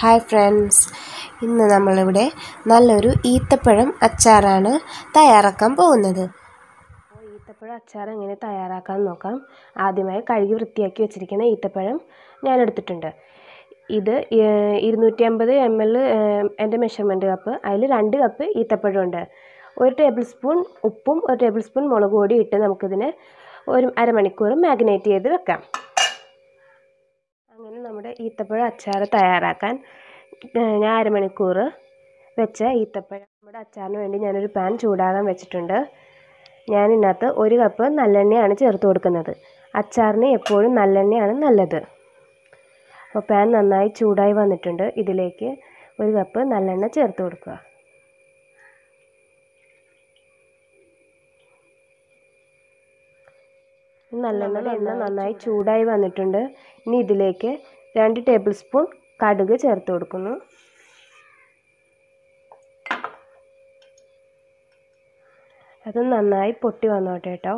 Hi friends. ഇന്ന് നമ്മളിവിടെ നല്ലൊരു ഈത്തപ്പഴം അച്ചാറാണ് തയ്യാറാക്കാൻ പോകുന്നത്. ഈത്തപ്പഴം അച്ചാർ എങ്ങനെ തയ്യാറാക്കാൻ നോക്കാം. ആദ്യമായി കഴുകി വൃത്തിയാക്കി വെച്ചിരിക്കുന്ന ഈത്തപ്പഴം ഞാൻ എടുത്തിട്ടുണ്ട്. ഇത് ഇരുന്നൂറ്റി അമ്പത് എം എൽ എന്റെ മെഷർമെന്റ് കപ്പ് അതിൽ രണ്ട് കപ്പ് ഈത്തപ്പഴമുണ്ട്. ഒരു ടേബിൾ സ്പൂൺ ഉപ്പും ഒരു ടേബിൾ സ്പൂൺ മുളക് പൊടി ഇട്ട് നമുക്കിതിനെ ഒരു അരമണിക്കൂർ മാഗ്നേറ്റ് ചെയ്ത് വെക്കാം. അങ്ങനെ നമ്മുടെ ഈത്തപ്പഴ അച്ചാർ തയ്യാറാക്കാൻ ഞാൻ അരമണിക്കൂർ വെച്ച ഈത്തപ്പഴം നമ്മുടെ അച്ചാറിന് വേണ്ടി ഞാനൊരു പാൻ ചൂടാകാൻ വെച്ചിട്ടുണ്ട്. ഞാൻ ഇതിനകത്ത് ഒരു കപ്പ് നല്ലെണ്ണയാണ് ചേർത്ത് കൊടുക്കുന്നത്. അച്ചാറിന് എപ്പോഴും നല്ലെണ്ണയാണ് നല്ലത്. അപ്പോൾ പാൻ നന്നായി ചൂടായി വന്നിട്ടുണ്ട്. ഇതിലേക്ക് ഒരു കപ്പ് നല്ലെണ്ണ ചേർത്ത് കൊടുക്കുക. നല്ലെണ്ണ എണ്ണ നന്നായി ചൂടായി വന്നിട്ടുണ്ട്. ഇനി ഇതിലേക്ക് രണ്ട് ടേബിൾ സ്പൂൺ കടുക് ചേർത്ത് കൊടുക്കുന്നു. അത് നന്നായി പൊട്ടി വന്നോട്ടെ കേട്ടോ.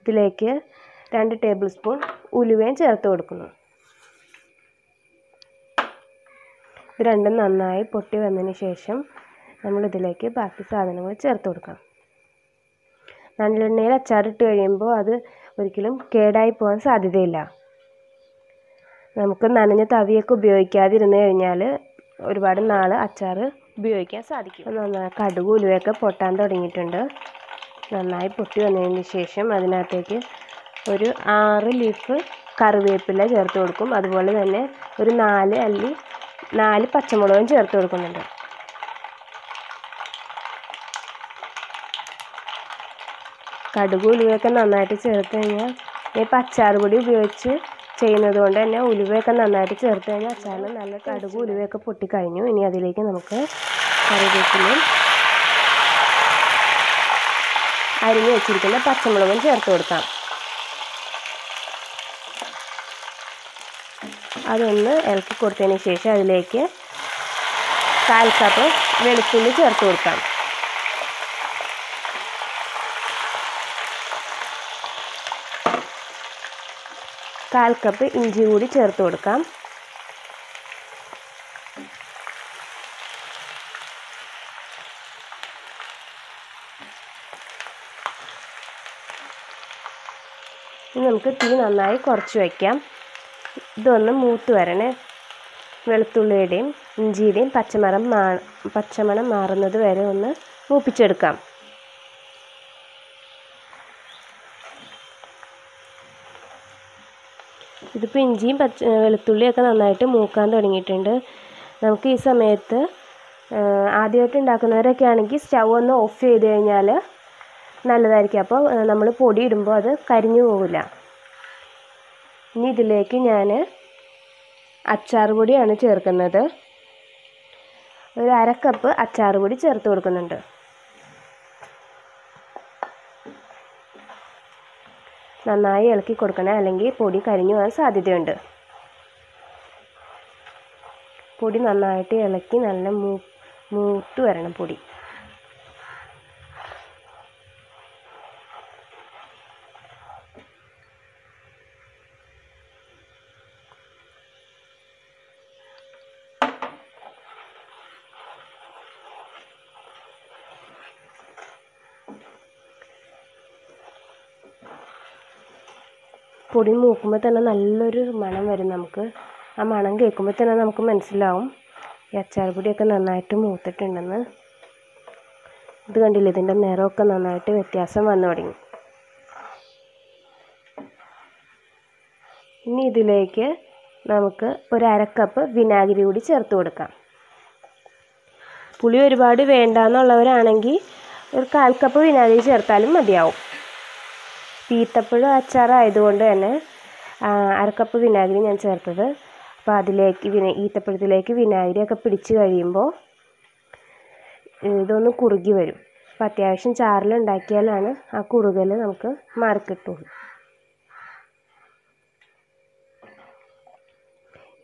ഇതിലേക്ക് രണ്ട് ടേബിൾ സ്പൂൺ ഉലുവയും ചേർത്ത് കൊടുക്കുന്നു. ഇത് രണ്ടും നന്നായി പൊട്ടി വന്നതിന് ശേഷം നമ്മളിതിലേക്ക് ബാക്കി സാധനങ്ങൾ ചേർത്ത് കൊടുക്കാം നല്ലെണ്ണയിൽ അച്ചാറിട്ട് കഴിയുമ്പോൾ അത് ഒരിക്കലും കേടായി പോകാൻ സാധ്യതയില്ല. നമുക്ക് നനഞ്ഞ തവിയൊക്കെ ഉപയോഗിക്കാതിരുന്ന് കഴിഞ്ഞാൽ ഒരുപാട് നാൾ അച്ചാർ ഉപയോഗിക്കാൻ സാധിക്കും. നന്നായി കടുക് ഉലുവയൊക്കെ പൊട്ടാൻ തുടങ്ങിയിട്ടുണ്ട്. നന്നായി പൊട്ടി വന്നതിന് ശേഷം അതിനകത്തേക്ക് ഒരു ആറ് ലീഫ് കറിവേപ്പില ചേർത്ത് കൊടുക്കും. അതുപോലെ തന്നെ ഒരു നാല് അല്ലി നാല് പച്ചമുളകും ചേർത്ത് കൊടുക്കുന്നുണ്ട്. കടുക് ഉലുവയൊക്കെ നന്നായിട്ട് ചേർത്ത് കഴിഞ്ഞാൽ ഈ അച്ചാർ പൊടി ഉപയോഗിച്ച് ചെയ്യുന്നത് കൊണ്ട് തന്നെ ഉലുവയൊക്കെ നന്നായിട്ട് ചേർത്ത് കഴിഞ്ഞാൽ അച്ചാറിന് നല്ല കടുക് ഉലുവയൊക്കെ പൊട്ടിക്കഴിഞ്ഞു. ഇനി അതിലേക്ക് നമുക്ക് കറിവേപ്പിലും അരിഞ്ഞ് വെച്ചിരിക്കുന്ന പച്ചമുളകും ചേർത്ത് കൊടുക്കാം. അതൊന്ന് ഇളക്കി കൊടുത്തതിന് ശേഷം അതിലേക്ക് കാൽ കപ്പ് വെളുത്തുള്ളി ചേർത്ത് കൊടുക്കാം. കാൽ കപ്പ് ഇഞ്ചി കൂടി ചേർത്ത് കൊടുക്കാം. ഇനി നമുക്ക് തീ നന്നായി കുറച്ച് വയ്ക്കാം ഇതൊന്ന് മൂത്ത് വരണേ. വെളുത്തുള്ളിയുടെയും ഇഞ്ചിയുടെയും പച്ചമണം മാ പച്ചമണം മാറുന്നത് വരെ ഒന്ന് മൂപ്പിച്ചെടുക്കാം. ഇതിപ്പോൾ ഇഞ്ചിയും പച്ച വെളുത്തുള്ളിയൊക്കെ നന്നായിട്ട് മൂക്കാൻ തുടങ്ങിയിട്ടുണ്ട്. നമുക്ക് ഈ സമയത്ത് ആദ്യമായിട്ട് ഉണ്ടാക്കുന്നവരൊക്കെ ആണെങ്കിൽ സ്റ്റൗ ഒന്ന് ഓഫ് ചെയ്ത് കഴിഞ്ഞാൽ നല്ലതായിരിക്കും. അപ്പോൾ നമ്മൾ പൊടി ഇടുമ്പോൾ അത് കരിഞ്ഞു പോകില്ല ഇനി ഇതിലേക്ക് ഞാൻ അച്ചാർ പൊടിയാണ് ചേർക്കുന്നത്. ഒരു അര കപ്പ് അച്ചാർ പൊടി ചേർത്ത് കൊടുക്കുന്നുണ്ട്. നന്നായി ഇളക്കി കൊടുക്കണം അല്ലെങ്കിൽ പൊടി കരിഞ്ഞു പോകാൻ സാധ്യതയുണ്ട്. പൊടി നന്നായിട്ട് ഇളക്കി നല്ല മൂത്ത് വരണം പൊടി. പൊടി മൂക്കുമ്പോൾ തന്നെ നല്ലൊരു മണം വരും നമുക്ക്. ആ മണം കേൾക്കുമ്പോൾ തന്നെ നമുക്ക് മനസ്സിലാവും. ഈ അച്ചാർ പൊടിയൊക്കെ നന്നായിട്ട് മൂത്തിട്ടുണ്ടെന്ന്. ഇത് കണ്ടില്ലേ? ഇതിന്റെ നിറമൊക്കെ നന്നായിട്ട് വ്യത്യാസം വന്നു തുടങ്ങി. ഇനി ഇതിലേക്ക് നമുക്ക് ഒരു അരക്കപ്പ് വിനാഗിരി കൂടി ചേർത്ത് കൊടുക്കാം. പുളി ഒരുപാട് വേണ്ടാന്നുള്ളവരാണെങ്കിൽ ഒരു കാൽ കപ്പ് വിനാഗിരി ചേർത്താലും മതിയാവും. ഈത്തപ്പഴം അച്ചാറായതുകൊണ്ട് തന്നെ അരക്കപ്പ് വിനാഗിരി ഞാൻ ചേർത്തത്. അപ്പോൾ അതിലേക്ക് വിന ഈത്തപ്പഴത്തിലേക്ക് വിനാഗിരിയൊക്കെ പിടിച്ച് കഴിയുമ്പോൾ ഇതൊന്ന് കുറുകി വരും. അപ്പോൾ അത്യാവശ്യം ചാറിലുണ്ടാക്കിയാലാണ് ആ കുറുകൽ നമുക്ക് മാറിക്കിട്ടുള്ളൂ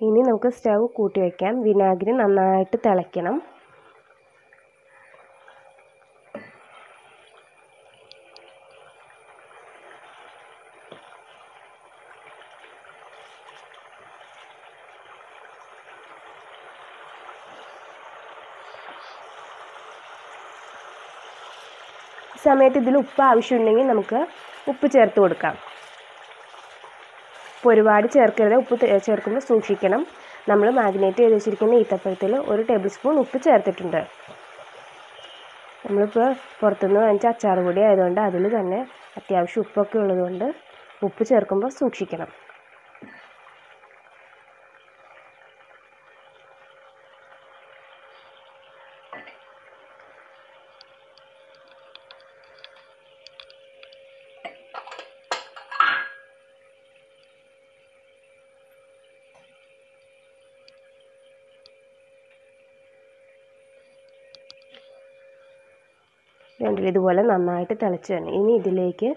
ഇനി നമുക്ക് സ്റ്റവ് കൂട്ടി വയ്ക്കാം. വിനാഗിരി നന്നായിട്ട് തിളയ്ക്കണം. സമയത്ത് ഇതിൽ ഉപ്പ് ആവശ്യമുണ്ടെങ്കിൽ നമുക്ക് ഉപ്പ് ചേർത്ത് കൊടുക്കാം. ഇപ്പോൾ ഒരുപാട് ചേർക്കരുത്. ഉപ്പ് ചേർക്കുമ്പോൾ സൂക്ഷിക്കണം. നമ്മൾ മാഗ്നേറ്റ് ചെയ്ത് വെച്ചിരിക്കുന്ന ഈത്തപ്പഴത്തിൽ ഒരു ടേബിൾ സ്പൂൺ ഉപ്പ് ചേർത്തിട്ടുണ്ട്. നമ്മളിപ്പോൾ പുറത്തുനിന്ന് വാങ്ങിച്ച അച്ചാർ പൊടി ആയതുകൊണ്ട് അതിൽ തന്നെ അത്യാവശ്യം ഉപ്പൊക്കെ ഉള്ളതുകൊണ്ട് ഉപ്പ് ചേർക്കുമ്പോൾ സൂക്ഷിക്കണം. കണ്ടില്ലേ ഇതുപോലെ നന്നായിട്ട് തിളച്ച് വരണം. ഇനി ഇതിലേക്ക്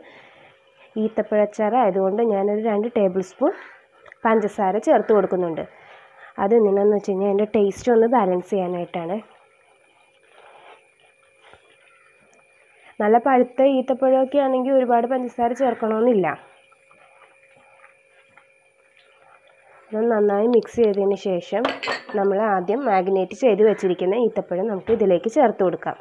ഈത്തപ്പഴച്ചാറ് ആയതുകൊണ്ട് ഞാനൊരു രണ്ട് ടേബിൾ സ്പൂൺ പഞ്ചസാര ചേർത്ത് കൊടുക്കുന്നുണ്ട്. അത് എന്തിനാന്ന് വെച്ച് കഴിഞ്ഞാൽ അതിന്റെ ടേസ്റ്റ് ഒന്ന് ബാലൻസ് ചെയ്യാനായിട്ടാണ്. നല്ല പഴുത്ത ഈത്തപ്പഴമൊക്കെ ആണെങ്കിൽ ഒരുപാട് പഞ്ചസാര ചേർക്കണമെന്നില്ല. അത് നന്നായി മിക്സ് ചെയ്തതിന് ശേഷം നമ്മൾ ആദ്യം മാഗ്നേറ്റ് ചെയ്ത് വെച്ചിരിക്കുന്ന ഈത്തപ്പഴം നമുക്ക് ഇതിലേക്ക് ചേർത്ത് കൊടുക്കാം.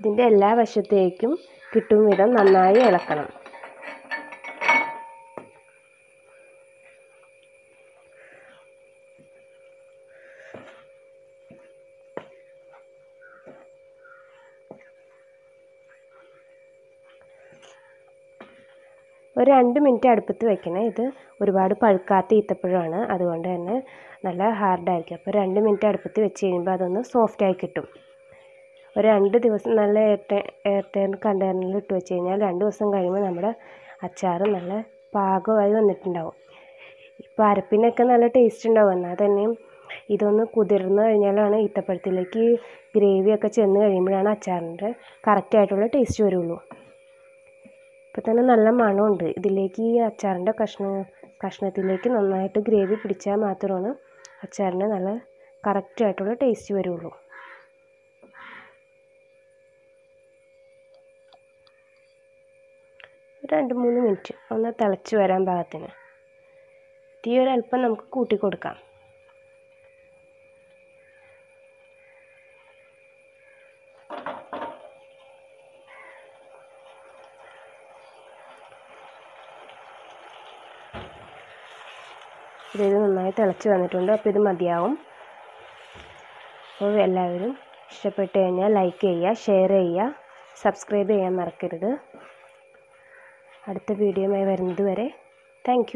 ഇതിന്റെ എല്ലാ വശത്തേക്കും കിട്ടും വിധം നന്നായി ഇളക്കണം. ഒരു രണ്ട് മിനിറ്റ് അടുപ്പത്ത് വെക്കണം. ഇത് ഒരുപാട് പഴുക്കാത്ത ഈത്തപ്പഴമാണ്. അതുകൊണ്ട് തന്നെ നല്ല ഹാർഡായിരിക്കും അപ്പോൾ രണ്ട് മിനിറ്റ് അടുപ്പത്ത് വെച്ച് കഴിയുമ്പോൾ അതൊന്ന് സോഫ്റ്റായി കിട്ടും. ഒരു രണ്ട് ദിവസം നല്ല എയർ ടൈൻ കണ്ടെയ്നറിൽ ഇട്ട് വെച്ച് കഴിഞ്ഞാൽ രണ്ട് ദിവസം കഴിയുമ്പോൾ നമ്മുടെ അച്ചാർ നല്ല പാകമായി വന്നിട്ടുണ്ടാവും. ഇപ്പോൾ അരപ്പിനൊക്കെ നല്ല ടേസ്റ്റ് ഉണ്ടാവും. എന്നാൽ തന്നെയും ഇതൊന്ന് കുതിർന്ന് കഴിഞ്ഞാലാണ് ഈത്തപ്പഴത്തിലേക്ക് ഗ്രേവിയൊക്കെ ചെന്ന് കഴിയുമ്പോഴാണ് അച്ചാറിന്റെ കറക്റ്റായിട്ടുള്ള ടേസ്റ്റ് വരുള്ളൂ. ഇപ്പോൾ തന്നെ നല്ല മണമുണ്ട്. ഇതിലേക്ക് ഈ അച്ചാറിന്റെ കഷ്ണ കഷ്ണത്തിലേക്ക് നന്നായിട്ട് ഗ്രേവി പിടിച്ചാൽ മാത്രമാണ് അച്ചാറിന് നല്ല കറക്റ്റായിട്ടുള്ള ടേസ്റ്റ് വരുള്ളൂ. രണ്ട് മൂന്ന് മിനിറ്റ് ഒന്ന് തിളച്ച് വരാൻ പാകത്തിന്. തീ ഒരല്പം നമുക്ക് കൂട്ടി കൊടുക്കാം. ഇത് നന്നായി തിളച്ച് വന്നിട്ടുണ്ട്. അപ്പോൾ ഇത് മതിയാവും. അപ്പോൾ എല്ലാവരും ഇഷ്ടപ്പെട്ട് കഴിഞ്ഞാൽ ലൈക്ക് ചെയ്യുക ഷെയർ ചെയ്യുക സബ്സ്ക്രൈബ് ചെയ്യാൻ മറക്കരുത്. അടുത്ത വീഡിയോയുമായി വരുന്നത് വരെ. താങ്ക്